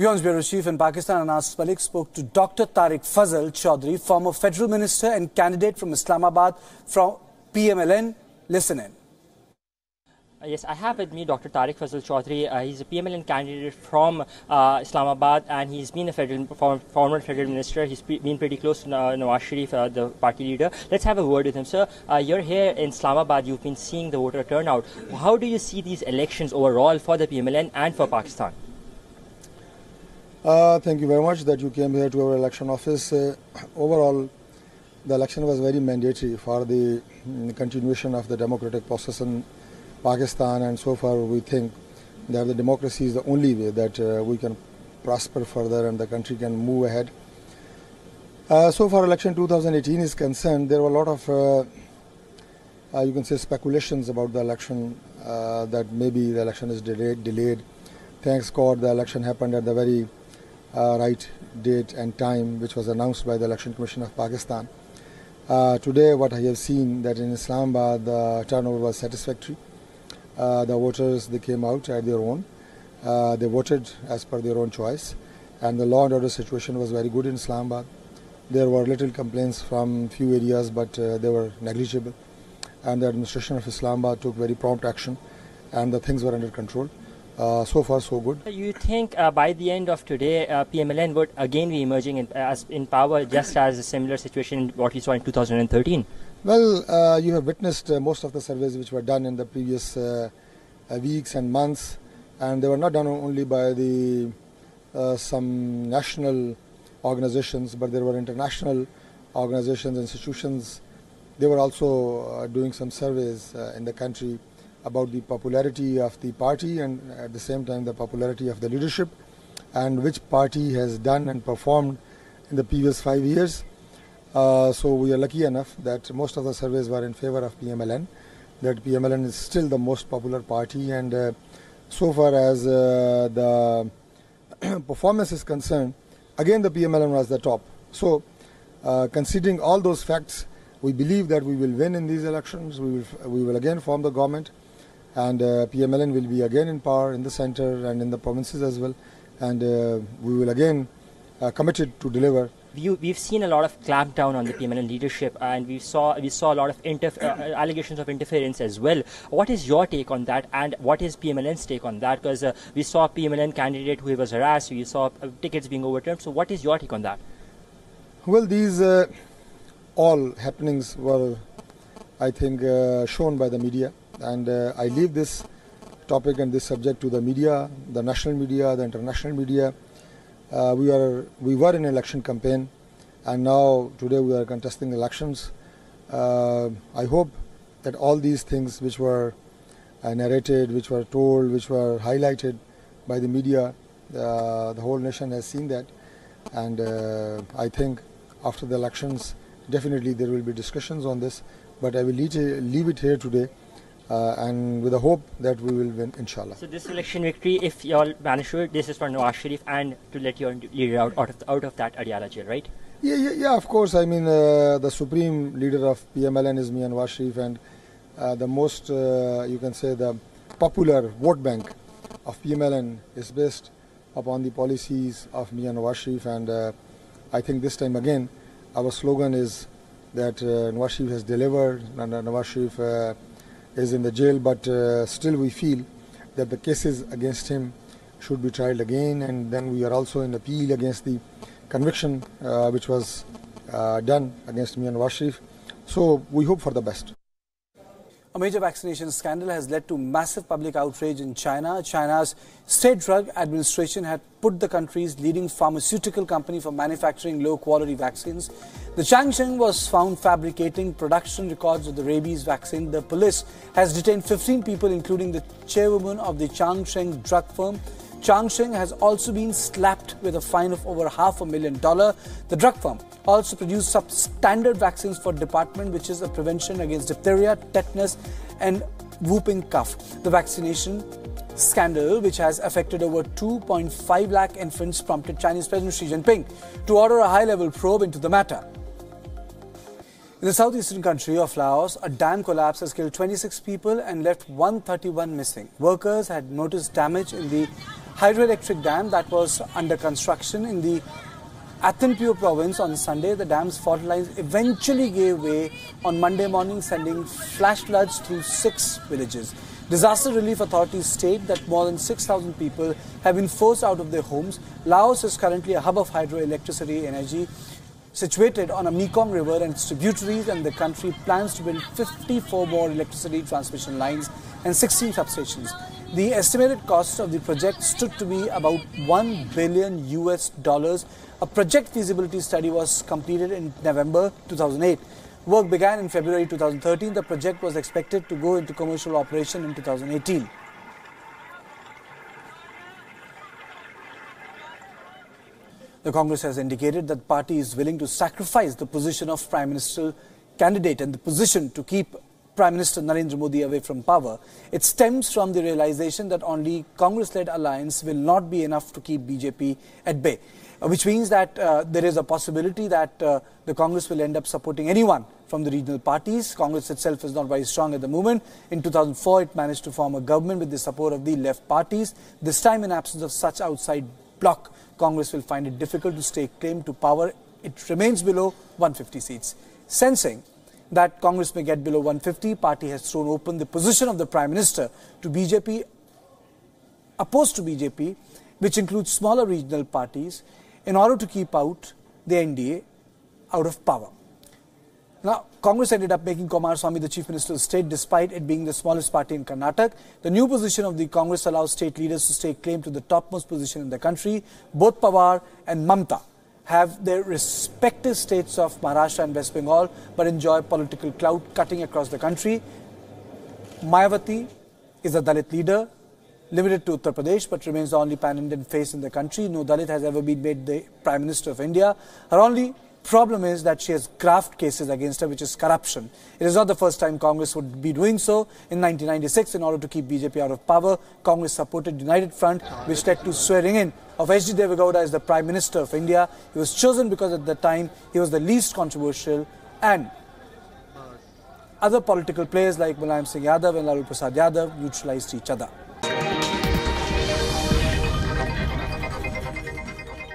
WION's bureau chief in Pakistan, Anas Malik, spoke to Dr. Tariq Fazal Chaudhry, former federal minister and candidate from Islamabad from PMLN. Listen in. Uh, yes, I have with me Dr. Tariq Fazal Chaudhry. Uh, he's a PMLN candidate from uh, Islamabad and he's been a federal, former federal minister. He's been pretty close to uh, Nawaz Sharif, uh, the party leader. Let's have a word with him. Sir, uh, you're here in Islamabad. You've been seeing the voter turnout. How do you see these elections overall for the PMLN and for Pakistan? Thank you very much that you came here to our election office. overall, the election was very mandatory for the mm, continuation of the democratic process in Pakistan, and so far we think that the democracy is the only way that uh, we can prosper further and the country can move ahead. Uh, so far, election 2018 is concerned, there were a lot of, uh, uh you can say, speculations about the election uh, that maybe the election is delayed. delayed. Thanks God, the election happened at the very uh, right date and time, which was announced by the Election Commission of Pakistan. today, what I have seen that in Islamabad, the turnover was satisfactory. Uh, the voters they came out at their own. Uh, they voted as per their own choice, and the law and order situation was very good in Islamabad. There were little complaints from few areas, but uh, they were negligible, and the administration of Islamabad took very prompt action, and the things were under control. Uh, so far, so good. You think uh, by the end of today, uh, PMLN would again be emerging in, as in power, just as a similar situation what we saw in 2013? Well, uh, you have witnessed uh, most of the surveys which were done in the previous uh, uh weeks and months, and they were not done only by the uh, some national organizations, but there were international organizations, institutions. They were also uh, doing some surveys in the country about the popularity of the party and at the same time the popularity of the leadership, and which party has done and performed in the previous five years. Uh, so we are lucky enough that most of the surveys were in favor of PMLN, that PMLN is still the most popular party and uh, so far as uh, the performance is concerned, again the PMLN was the top. So uh, considering all those facts, we believe that we will win in these elections, we will, we will again form the government and uh, PMLN will be again in power in the center and in the provinces as well and uh, we will again committed to deliver we, we've seen a lot of clampdown on the PMLN leadership, and we saw we saw a lot of interf- uh, allegations of interference as well. What is your take on that, and what is PMLN's take on that? Because uh, we saw a PMLN candidate who was harassed, we saw uh, tickets being overturned. So, what is your take on that? Well, these uh, all happenings were, I think, uh, shown by the media, and uh, I leave this topic and this subject to the media, the national media, the international media uh, we are we were in election campaign, and now today we are contesting elections. Uh, I hope that all these things which were uh, narrated, which were told, which were highlighted by the media, uh, the whole nation has seen that, and uh, I think after the elections, definitely there will be discussions on this. But I will leave it here today and with the hope that we will win, inshallah. So this election victory, if you all manage to, this is for Nawaz Sharif and to let your leader out, out of out of that Adiala jail, right? Yeah, yeah, yeah. Of course. I mean, uh, the supreme leader of PMLN is Mian Nawaz Sharif, and uh, the most, uh, you can say, the popular vote bank of PMLN is based upon the policies of Mian Nawaz Sharif, and uh, I think this time again, our slogan is that uh, Nawaz Sharif has delivered, and uh, Nawaz Sharif uh, is in the jail, but uh, still we feel that the cases against him should be tried again, and then we are also in appeal against the conviction uh, which was uh, done against me and Nawaz So we hope for the best. A major vaccination scandal has led to massive public outrage in China. China's State Drug Administration had put the country's leading pharmaceutical company for manufacturing low-quality vaccines. The Changsheng was found fabricating production records of the rabies vaccine. The police has detained 15 people, including the chairwoman of the Changsheng drug firm. Changsheng has also been slapped with a fine of over half a million dollar. The drug firm also produced substandard vaccines for department, which is a prevention against diphtheria, tetanus, and whooping cough. The vaccination scandal, which has affected over 2.5 lakh infants, prompted Chinese President Xi Jinping to order a high level probe into the matter. In the southeastern country of Laos, a dam collapse has killed 26 people and left 131 missing. Workers had noticed damage in the hydroelectric dam that was under construction in the Attapeu province on Sunday, the dam's fault lines eventually gave way on Monday morning, sending flash floods through six villages. Disaster relief authorities state that more than 6,000 people have been forced out of their homes. Laos is currently a hub of hydroelectricity energy situated on a Mekong River and its tributaries, and the country plans to build 54 more electricity transmission lines and 16 substations. The estimated cost of the project stood to be about 1 billion US dollars. A project feasibility study was completed in November 2008. Work began in February 2013. The project was expected to go into commercial operation in 2018. The Congress has indicated that the party is willing to sacrifice the position of Prime Minister candidate and the position to keep Prime Minister Narendra Modi away from power. It stems from the realization that only Congress-led alliance will not be enough to keep BJP at bay, uh, which means that uh, there is a possibility that uh, the Congress will end up supporting anyone from the regional parties. Congress itself is not very strong at the moment. In 2004, it managed to form a government with the support of the left parties. This time, in absence of such outside bloc, Congress will find it difficult to stake claim to power. It remains below 150 seats. Sensing that Congress may get below 150, party has thrown open the position of the Prime Minister to BJP, opposed to BJP, which includes smaller regional parties, in order to keep out the NDA out of power. Now, Congress ended up making Swamy the Chief Minister of state despite it being the smallest party in Karnataka. The new position of the Congress allows state leaders to stake claim to the topmost position in the country. Both Pawar and Mamta have their respective states of Maharashtra and West Bengal but enjoy political clout cutting across the country. Mayawati is a Dalit leader limited to Uttar Pradesh but remains the only pan-Indian face in the country. No Dalit has ever been made the Prime Minister of India. Her only problem is that she has graft cases against her, which is corruption. It is not the first time Congress would be doing so. In 1996, in order to keep BJP out of power, Congress supported United Front, which led to swearing in of H.D. Devegowda as the Prime Minister of India. He was chosen because at the time he was the least controversial and other political players like Mulayam Singh Yadav and Lalu Prasad Yadav neutralized each other.